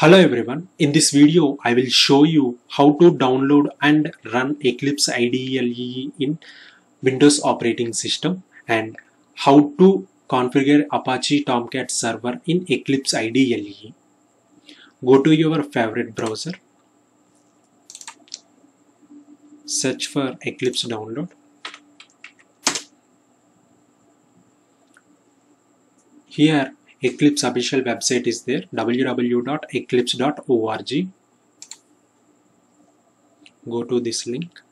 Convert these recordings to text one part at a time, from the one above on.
Hello everyone, in this video I will show you how to download and run Eclipse IDE in Windows operating system and how to configure Apache Tomcat server in Eclipse IDE. Go to your favorite browser, search for Eclipse download. Here Eclipse official website is there www.eclipse.org go to this link.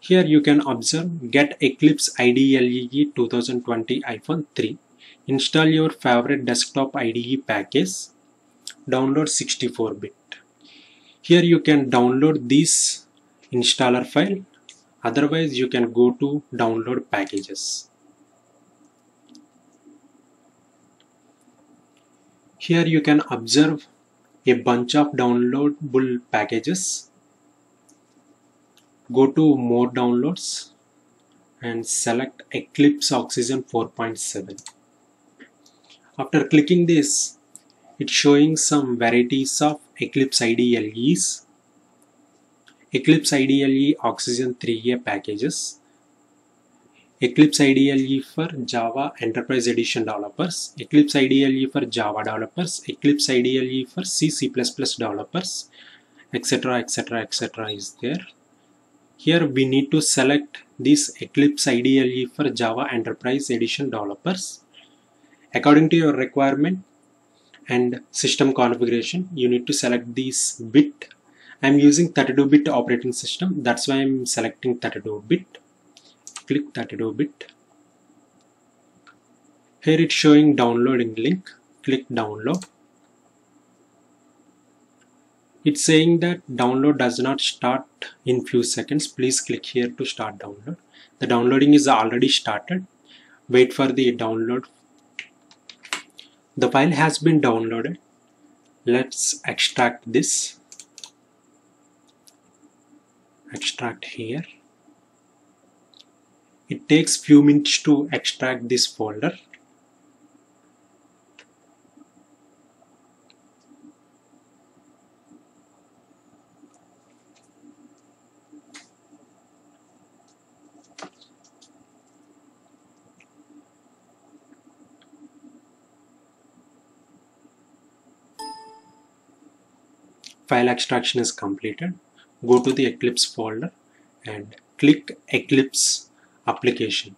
Here you can observe get Eclipse IDE 2020 hyphen 3 install your favorite desktop IDE package. Download 64 bit. Here you can download this installer file. Otherwise you can go to download packages Here you can observe a bunch of downloadable packages. Go to more downloads and select Eclipse Oxygen 4.7. After clicking this, it's showing some varieties of Eclipse IDLEs. Eclipse IDLE Oxygen 3A packages Eclipse IDLE for Java Enterprise Edition developers, Eclipse IDLE for Java developers, Eclipse IDLE for C, C++ developers, etc. etc. etc. is there. Here we need to select this Eclipse IDLE for Java Enterprise Edition developers. According to your requirement and system configuration, you need to select this bit. I'm using 32-bit operating system, that's why I'm selecting 32-bit click 32 bit. Here it's showing downloading link. Click download. It's saying that download does not start in few seconds. Please click here to start download. The downloading is already started. Wait for the download. The file has been downloaded. Let's extract this. Extract here it takes few minutes to extract this folder. File extraction is completed. Go to the Eclipse folder and click Eclipse application.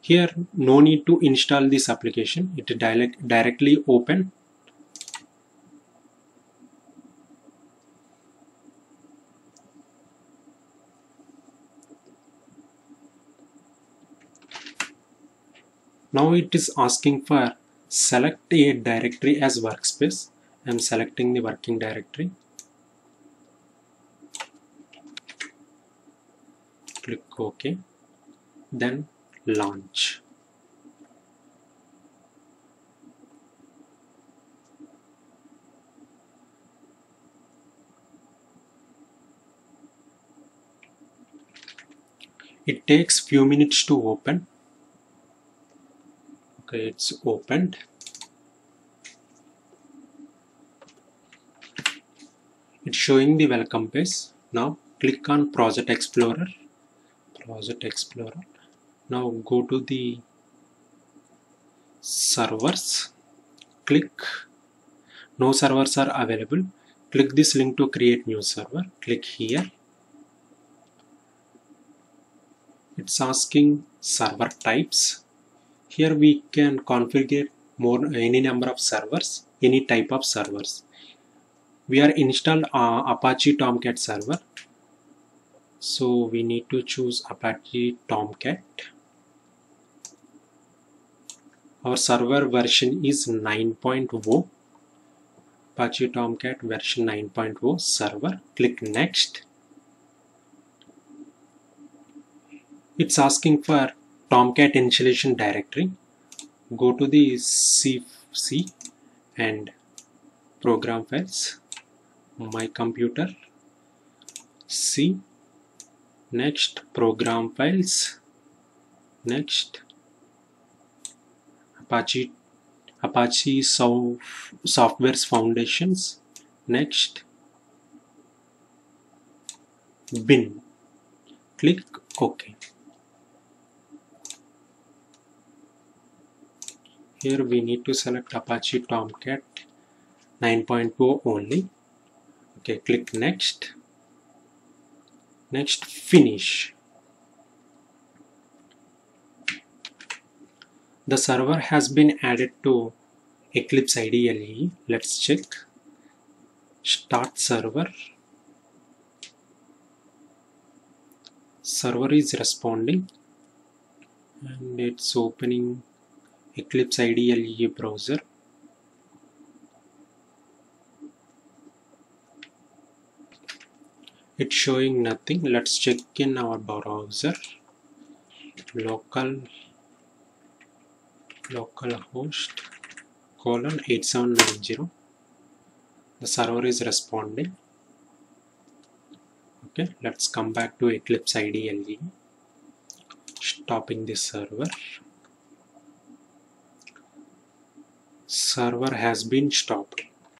Here no need to install this application. It direct, directly open. Now it is asking for select a directory as workspace I am selecting the working directory. Click OK then launch. It takes few minutes to open. Okay, it's opened. It's showing the welcome page. Now click on Project Explorer. Project Explorer now go to the servers. Click. No servers are available. Click this link to create new server. Click here. It's asking server types. Here we can configure more any number of servers any type of servers. We are installed uh, apache tomcat server. So we need to choose apache tomcat our server version is 9.0 Apache Tomcat version 9.0 server. Click next. It's asking for Tomcat installation directory. Go to the C and program files. My computer. C. Next program files. Next Apache apache soft, software's foundations. Next. Bin. Click ok. Here we need to select apache tomcat 9.2 only. Okay click next. Next finish the server has been added to eclipse IDLE let's check. Start server. Server is responding and it's opening eclipse IDLE browser. It's showing nothing. Let's check in our browser. Local localhost colon 8790 the server is responding. Okay let's come back to eclipse IDLE stopping the server. Server has been stopped